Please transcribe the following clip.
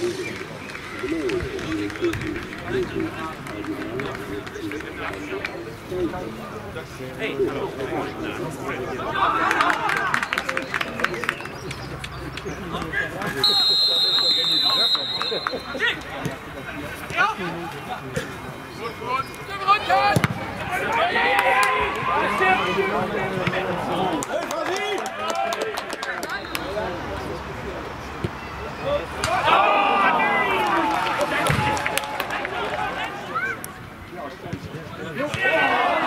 Hey, hello. Yeah.